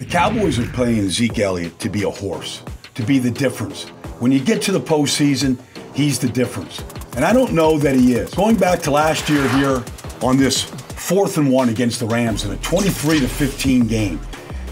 The Cowboys are playing Zeke Elliott to be a horse, to be the difference. When you get to the postseason, he's the difference. And I don't know that he is. Going back to last year here on this fourth and one against the Rams in a 23 to 15 game,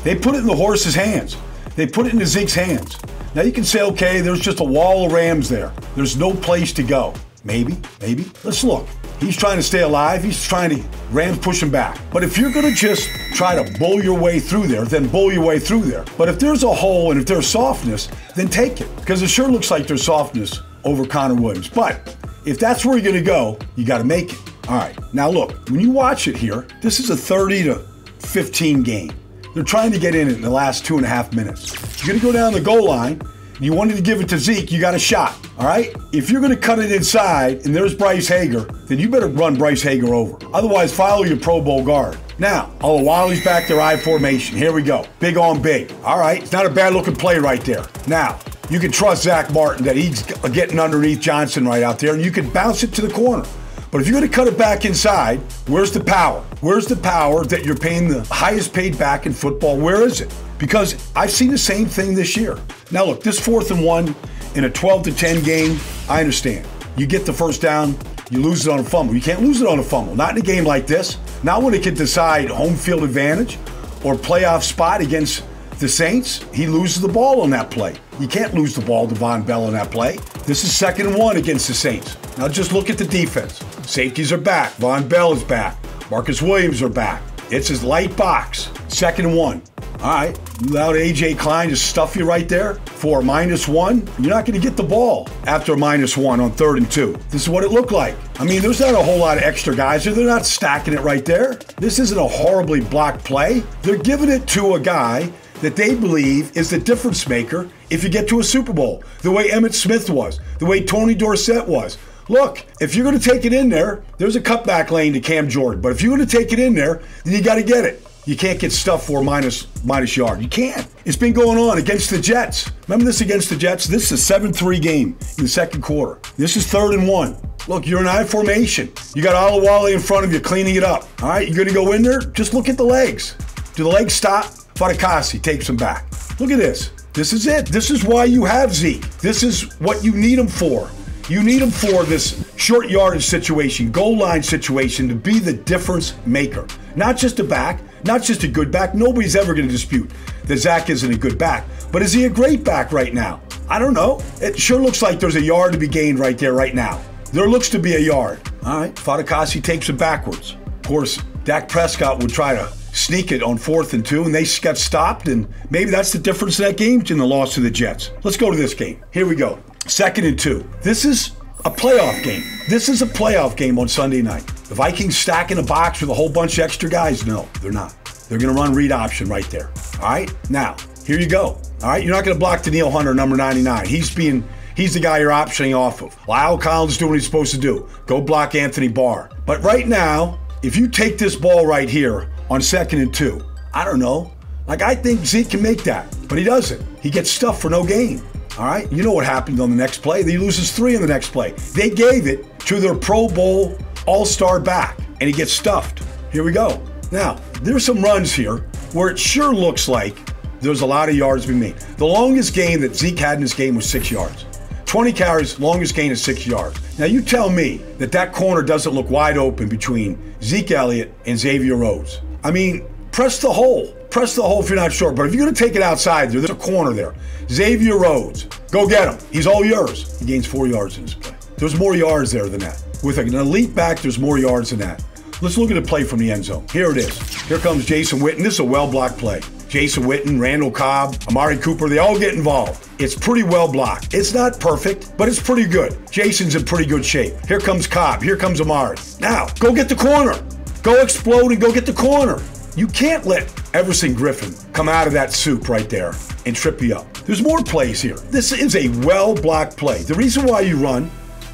they put it in the horse's hands. They put it into Zeke's hands. Now you can say, okay, there's just a wall of Rams there. There's no place to go. Maybe, maybe. Let's look. He's trying to stay alive. He's trying to, Rams push him back. But if you're going to just try to bowl your way through there, then bowl your way through there. But if there's a hole and if there's softness, then take it. Because it sure looks like there's softness over Connor Williams. But if that's where you're going to go, you got to make it. All right. Now look, when you watch it here, this is a 30 to 15 game. They're trying to get in it in the last two and a half minutes. You're going to go down the goal line you wanted to give it to Zeke, you got a shot. All right? If you're going to cut it inside and there's Bryce Hager, then you better run Bryce Hager over. Otherwise, follow your Pro Bowl guard. Now, oh, he's back there, I formation. Here we go. Big on big. All right, it's not a bad looking play right there. Now, you can trust Zack Martin that he's getting underneath Johnson right out there, and you can bounce it to the corner. But if you're going to cut it back inside, where's the power? Where's the power that you're paying the highest paid back in football? Where is it? because I've seen the same thing this year. Now, look, this fourth and one in a 12 to 10 game, I understand. You get the first down, you lose it on a fumble. You can't lose it on a fumble, not in a game like this. Not when it can decide home field advantage or playoff spot against the Saints. He loses the ball on that play. You can't lose the ball to Vonn Bell in that play. This is second and one against the Saints. Now just look at the defense. Safeties are back. Vonn Bell is back. Marcus Williams are back. It's his light box. Second and one. All right, allowed AJ Klein to stuff you right there for minus one. You're not going to get the ball after minus one on third and two. This is what it looked like. I mean, there's not a whole lot of extra guys here. They're not stacking it right there. This isn't a horribly blocked play. They're giving it to a guy that they believe is the difference maker if you get to a Super Bowl, the way Emmitt Smith was, the way Tony Dorsett was. Look, if you're going to take it in there, there's a cutback lane to Cam Jordan. But if you're going to take it in there, then you got to get it. You can't get stuff for minus minus yard. You can't. It's been going on against the Jets. Remember this against the Jets? This is a 7-3 game in the second quarter. This is third and one. Look, you're in I formation. You got Olawale in front of you cleaning it up. All right, you're going to go in there? Just look at the legs. Do the legs stop? Fatukasi takes him back. Look at this. This is it. This is why you have Zeke. This is what you need him for. You need him for this short yardage situation, goal line situation to be the difference maker. Not just a back, not just a good back. Nobody's ever going to dispute that Zach isn't a good back. But is he a great back right now? I don't know. It sure looks like there's a yard to be gained right there, right now. There looks to be a yard. All right, Fatukasi takes it backwards. Of course, Dak Prescott would try to sneak it on fourth and two, and they got stopped, and maybe that's the difference in that game in the loss to the Jets. Let's go to this game. Here we go. Second and two. This is a playoff game. This is a playoff game on Sunday night. The Vikings stacking a box with a whole bunch of extra guys? No, they're not. They're going to run read option right there. All right. Now, here you go. All right. You're not going to block Danielle Hunter, number 99. He's being. He's the guy you're optioning off of. La'el Collins doing what he's supposed to do. Go block Anthony Barr. But right now, if you take this ball right here on second and two, I don't know. Like I think Zeke can make that, but he doesn't. He gets stuffed for no gain. All right. You know what happened on the next play? He loses three on the next play. They gave it to their Pro Bowl All Star back, and he gets stuffed. Here we go. Now, there's some runs here where it sure looks like there's a lot of yards being made. The longest gain that Zeke had in this game was six yards. 20 carries, longest gain is six yards. Now, you tell me that that corner doesn't look wide open between Zeke Elliott and Xavier Rhodes. I mean, press the hole. Press the hole if you're not sure. But if you're going to take it outside there, there's a corner there. Xavier Rhodes, go get him. He's all yours. He gains four yards in this play. There's more yards there than that. With an elite back, there's more yards than that. Let's look at a play from the end zone. Here it is. Here comes Jason Witten. This is a well blocked play. Jason Witten, Randall Cobb, Amari Cooper, they all get involved. It's pretty well blocked. It's not perfect, but it's pretty good. Jason's in pretty good shape. Here comes Cobb. Here comes Amari. Now, go get the corner. Go explode and go get the corner. You can't let Everson Griffen come out of that soup right there and trip you up. There's more plays here. This is a well blocked play. The reason why you run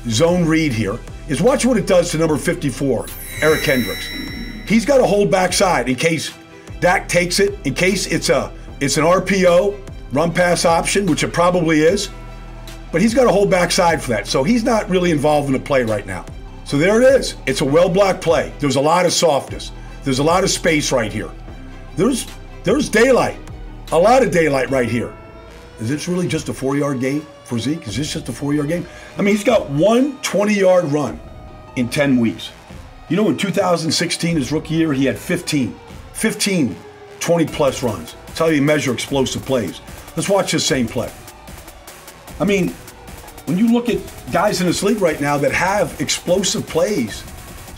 zone read here is watch what it does to number 54, Eric Kendricks. He's got to hold backside in case Dak takes it, in case it's a it's an RPO, run pass option, which it probably is. But he's got to hold backside for that. So he's not really involved in the play right now. So there it is. It's a well blocked play. There's a lot of softness. There's a lot of space right here. There's there's daylight. A lot of daylight right here. Is this really just a four yard game for Zeke? Is this just a four yard game? I mean, he's got one 20 yard run in 10 weeks. You know, in 2016, his rookie year, he had 15, 15 20 plus runs. That's how you measure explosive plays. Let's watch this same play. I mean, when you look at guys in this league right now that have explosive plays,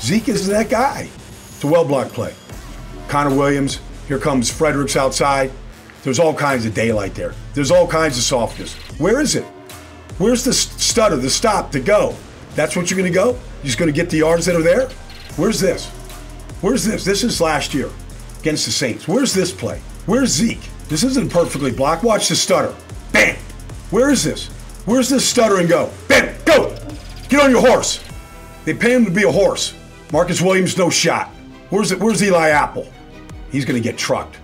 Zeke is that guy. It's a well blocked play. Connor Williams, here comes Fredericks outside. There's all kinds of daylight there. There's all kinds of softness. Where is it? Where's the stutter, the stop, the go? That's what you're going to go? You're just going to get the yards that are there? Where's this? Where's this? This is last year against the Saints. Where's this play? Where's Zeke? This isn't perfectly blocked. Watch the stutter. Bam! Where is this? Where's this stuttering go? Ben, Go! Get on your horse. They pay him to be a horse. Marcus Williams, no shot. Where's it? Where's Eli Apple? He's going to get trucked.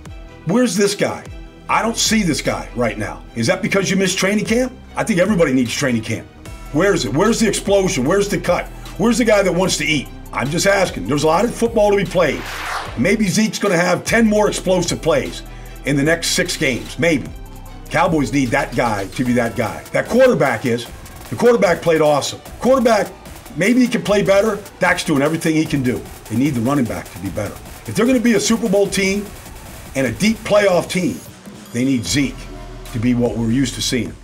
Where's this guy? I don't see this guy right now. Is that because you missed training camp? I think everybody needs training camp. Where is it? Where's the explosion? Where's the cut? Where's the guy that wants to eat? I'm just asking. There's a lot of football to be played. Maybe Zeke's going to have 10 more explosive plays in the next six games. Maybe. Cowboys need that guy to be that guy. That quarterback is. The quarterback played awesome. Quarterback, maybe he can play better. Dak's doing everything he can do. They need the running back to be better. If they're going to be a Super Bowl team and a deep playoff team, they need Zeke to be what we're used to seeing.